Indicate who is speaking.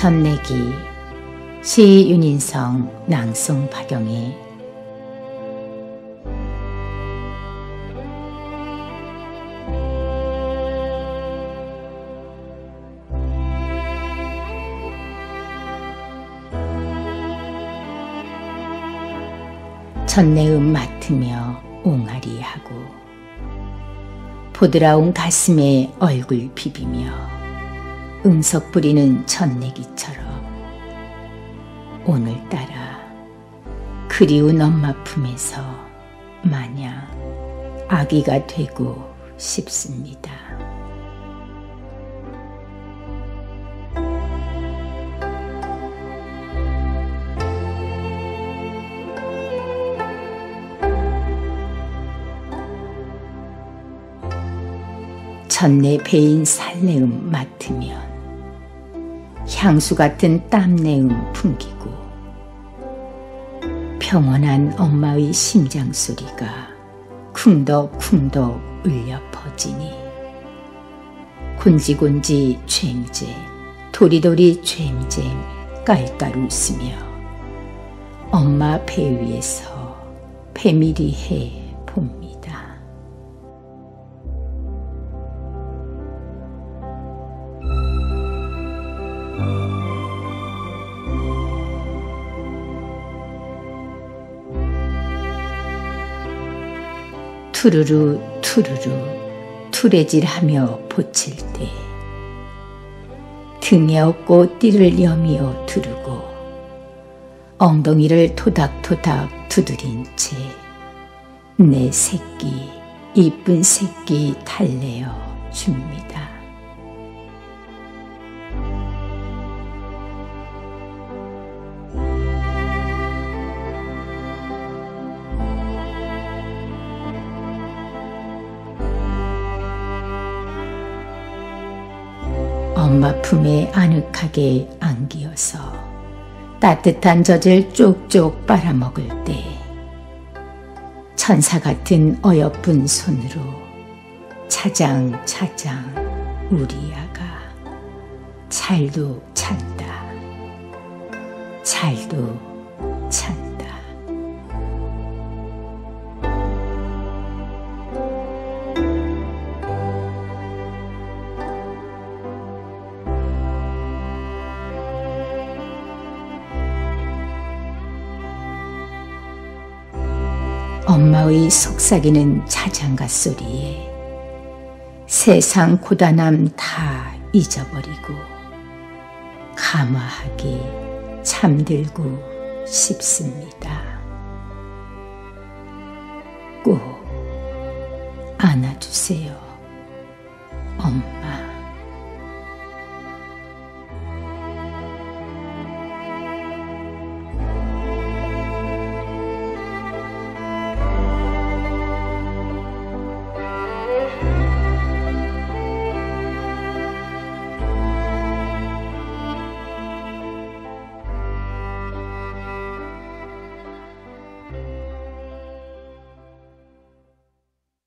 Speaker 1: 전내기 시 윤인성 낭송 박영희 첫내음 맡으며 옹알이하고 보드라운 가슴에 얼굴 비비며 음석 부리는 첫내기처럼 오늘따라 그리운 엄마 품에서 마냥 아기가 되고 싶습니다. 첫내 배인 살내음 맡으면 향수 같은 땀내음 풍기고 평온한 엄마의 심장 소리가 쿵덕쿵덕 울려 퍼지니 곤지곤지 촤잼 도리도리 촤잼 깔깔 웃으며 엄마 배 위에서 배밀이 해 봅니다. 투르르 투르르 투레질하며 보칠 때 등에 업고 띠를 여미어 두르고 엉덩이를 토닥토닥 두드린 채 내 새끼 이쁜 새끼 달래어 줍니다. 엄마 품에 아늑하게 안기어서 따뜻한 젖을 쪽쪽 빨아먹을 때 천사 같은 어여쁜 손으로 차장 차장 우리 아가 잘도 찬다. 잘도 찬다 엄마의 속삭이는 자장가 소리에 세상 고단함 다 잊어버리고 감화하게 잠들고 싶습니다. 꼭 안아주세요.